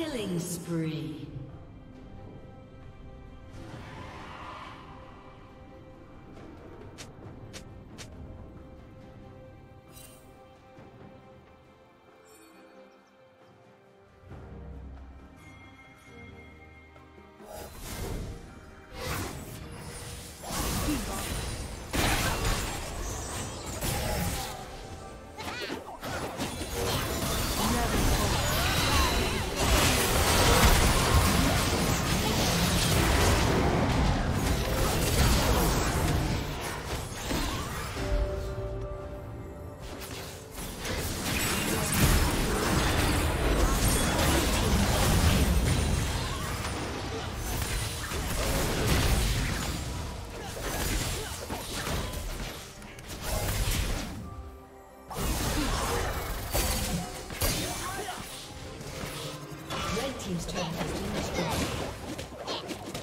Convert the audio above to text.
Killing spree. Has been destroyed.